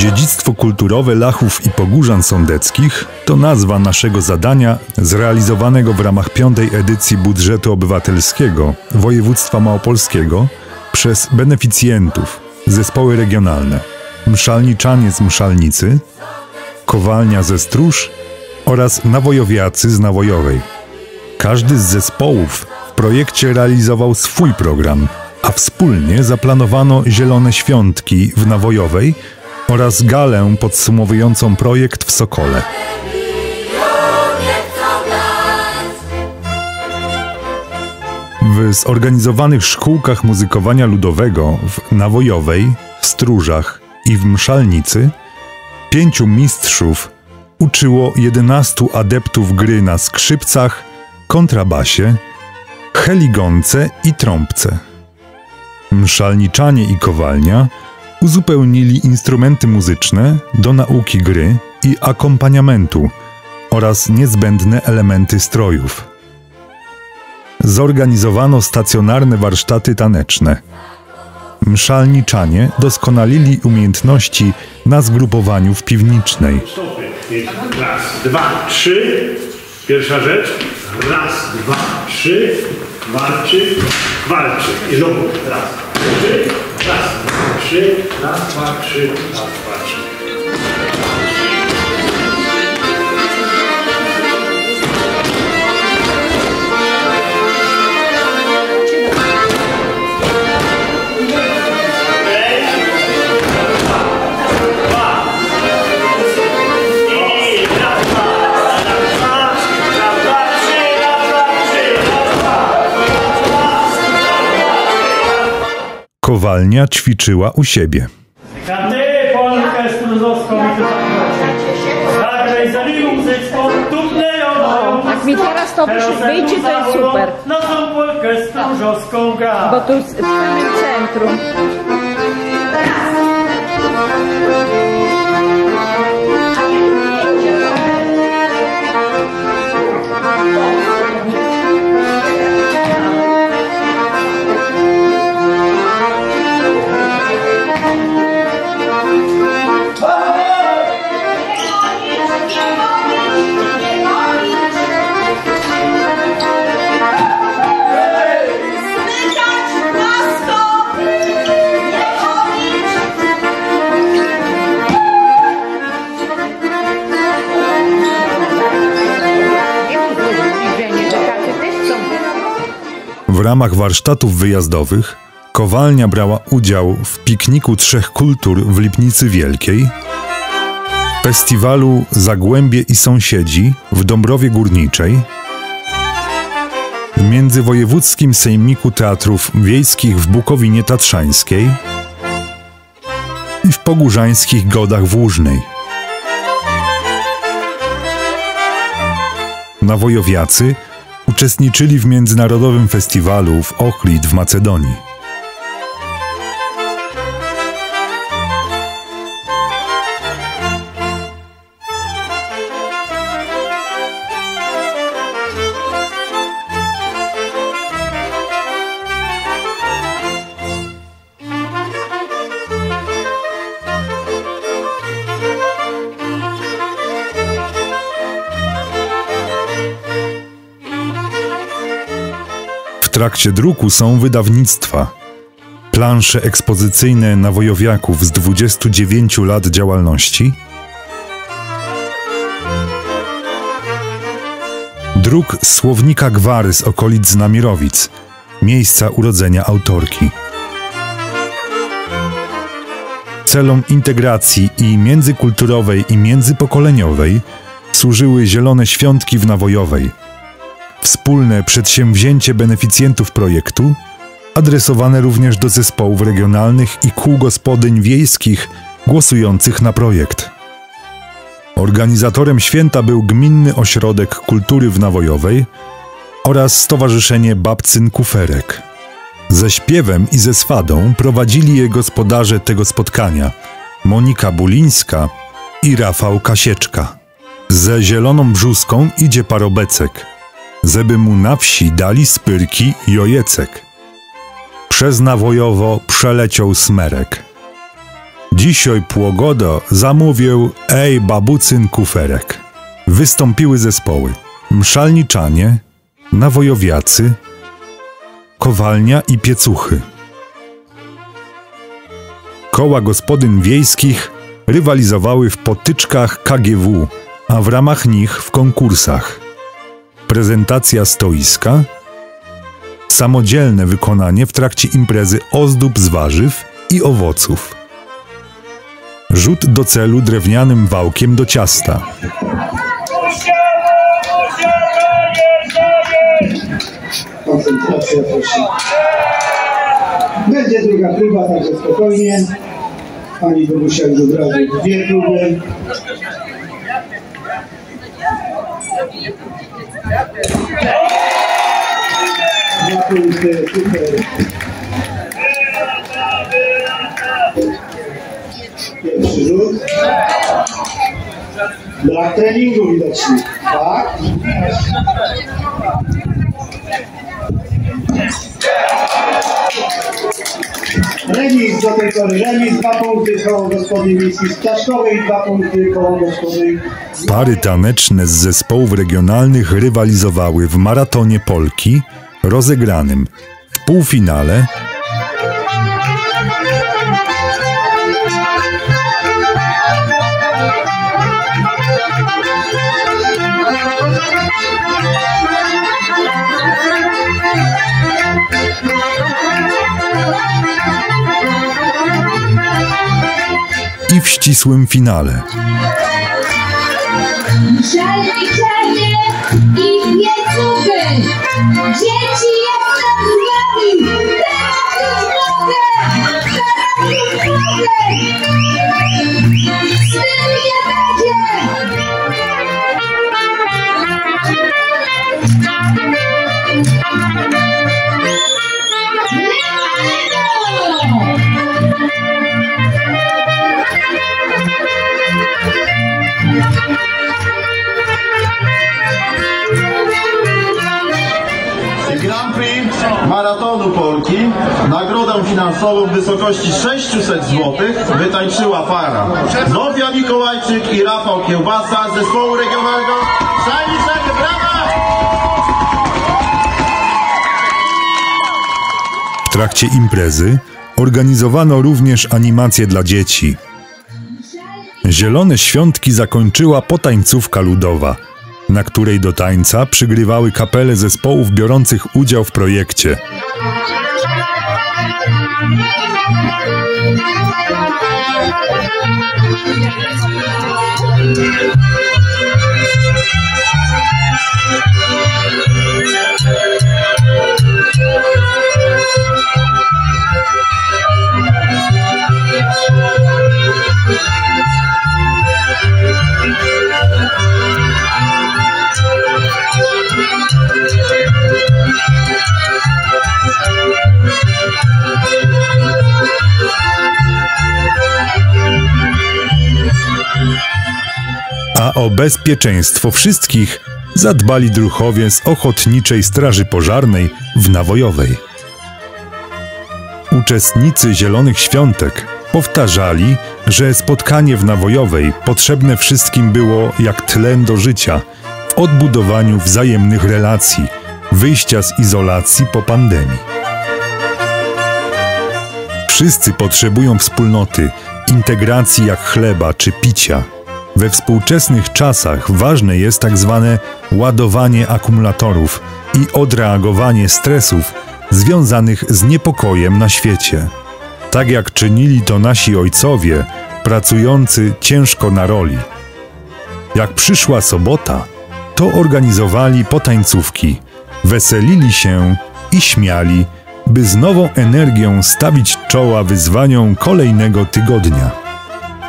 Dziedzictwo kulturowe Lachów i Pogórzan Sądeckich to nazwa naszego zadania zrealizowanego w ramach piątej edycji budżetu obywatelskiego województwa małopolskiego przez beneficjentów, zespoły regionalne, mszalniczanie z Mszalnicy, kowalnia ze Stróż oraz nawojowiacy z Nawojowej. Każdy z zespołów w projekcie realizował swój program, a wspólnie zaplanowano Zielone Świątki w Nawojowej oraz galę podsumowującą projekt w Sokole. W zorganizowanych szkółkach muzykowania ludowego w Nawojowej, w Stróżach i w Mszalnicy pięciu mistrzów uczyło 11 adeptów gry na skrzypcach, kontrabasie, heligonce i trąbce. Mszalniczanie i kowalnia uzupełnili instrumenty muzyczne do nauki gry i akompaniamentu oraz niezbędne elementy strojów. Zorganizowano stacjonarne warsztaty taneczne. Mszalniczanie doskonalili umiejętności na zgrupowaniu w. Więc Raz, dwa, trzy. Pierwsza rzecz. Raz, dwa, trzy. Walczy, walczy. I znowu. Raz, trzy. Raz, dwa, trzy. Raz, dwa, trzy. Raz, dwa, Kowalnia ćwiczyła u siebie. Ty, Polkę Struzowską Zagraj za muzyczką, tupnę Jak mi teraz to wyjdzie, to jest super. Na tą Polkę Stróżowską gra. Bo tu w samym centrum. W ramach warsztatów wyjazdowych kowalnia brała udział w pikniku trzech kultur w Lipnicy Wielkiej, festiwalu Zagłębie i Sąsiedzi w Dąbrowie Górniczej, w Międzywojewódzkim Sejmiku Teatrów Wiejskich w Bukowinie Tatrzańskiej i w Pogórzańskich Godach w Łużnej. Nawojowiacy uczestniczyli w międzynarodowym festiwalu w Ochrid w Macedonii. Trakcie druku są wydawnictwa. Plansze ekspozycyjne nawojowiaków z 29 lat działalności. Druk słownika gwary z okolic Znamirowic, miejsca urodzenia autorki. Celom integracji i międzykulturowej i międzypokoleniowej służyły Zielone Świątki w Nawojowej – Wspólne przedsięwzięcie beneficjentów projektu, adresowane również do zespołów regionalnych i kół gospodyń wiejskich głosujących na projekt. Organizatorem święta był Gminny Ośrodek Kultury w Nawojowej oraz Stowarzyszenie Babcyn Kuferek. Ze śpiewem i ze swadą prowadzili je gospodarze tego spotkania Monika Bulińska i Rafał Kasieczka. Ze zieloną brzuską idzie parobecek, zeby mu na wsi dali spyrki i ojecek. Przez nawojowo przeleciał smerek. Dzisiaj płogoda zamówił Ej Babucyn Kuferek. Wystąpiły zespoły Mszalniczanie, Nawojowiacy, Kowalnia i Piecuchy. Koła gospodyń wiejskich rywalizowały w potyczkach KGW, a w ramach nich w konkursach. Prezentacja stoiska, samodzielne wykonanie w trakcie imprezy ozdób z warzyw i owoców. Rzut do celu drewnianym wałkiem do ciasta. Koncentracja. Będzie druga próba, także spokojnie. Pani Bogusia już od razu dwie próby. Pierwszy rzut. Brak treningu widocznie, tak? Remis do tej pory, remis, dwa punkty koło Staszkowej, dwa punkty koło Pary taneczne z zespołów regionalnych rywalizowały w maratonie Polki rozegranym w półfinale w ścisłym finale. I. Dzieci jestem z wami. Maratonu Polki nagrodę finansową w wysokości 600 zł wytańczyła para Zofia Mikołajczyk i Rafał Kiełbasa z zespołu regionalnego Szajniczek Brawa! W trakcie imprezy organizowano również animacje dla dzieci. Zielone Świątki zakończyła potańcówka ludowa, na której do tańca przygrywały kapele zespołów biorących udział w projekcie. O bezpieczeństwo wszystkich zadbali druchowie z Ochotniczej Straży Pożarnej w Nawojowej. Uczestnicy Zielonych Świątek powtarzali, że spotkanie w Nawojowej potrzebne wszystkim było jak tlen do życia w odbudowaniu wzajemnych relacji, wyjścia z izolacji po pandemii. Wszyscy potrzebują wspólnoty, integracji jak chleba czy picia. We współczesnych czasach ważne jest tak zwane ładowanie akumulatorów i odreagowanie stresów związanych z niepokojem na świecie. Tak jak czynili to nasi ojcowie, pracujący ciężko na roli. Jak przyszła sobota, to organizowali potańcówki, weselili się i śmiali, by z nową energią stawić czoła wyzwaniom kolejnego tygodnia.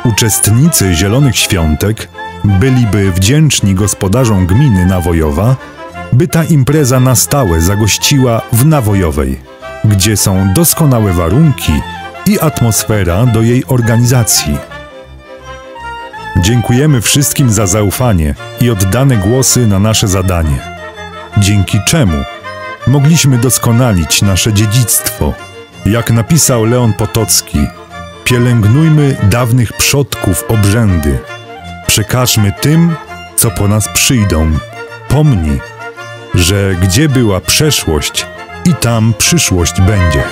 Uczestnicy Zielonych Świątek byliby wdzięczni gospodarzom gminy Nawojowa, by ta impreza na stałe zagościła w Nawojowej, gdzie są doskonałe warunki i atmosfera do jej organizacji. Dziękujemy wszystkim za zaufanie i oddane głosy na nasze zadanie, dzięki czemu mogliśmy doskonalić nasze dziedzictwo. Jak napisał Leon Potocki, Pielęgnujmy dawnych przodków obrzędy. Przekażmy tym, co po nas przyjdą. Pomnij, że gdzie była przeszłość, i tam przyszłość będzie.